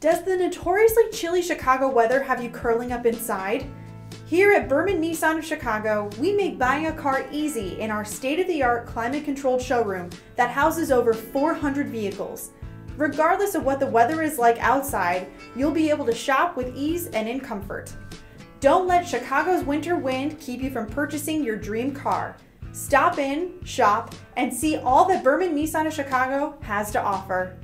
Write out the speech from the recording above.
Does the notoriously chilly Chicago weather have you curling up inside? Here at Berman Nissan of Chicago, we make buying a car easy in our state of the art climate controlled showroom that houses over 400 vehicles. Regardless of what the weather is like outside, you'll be able to shop with ease and in comfort. Don't let Chicago's winter wind keep you from purchasing your dream car. Stop in, shop, and see all that Berman Nissan of Chicago has to offer.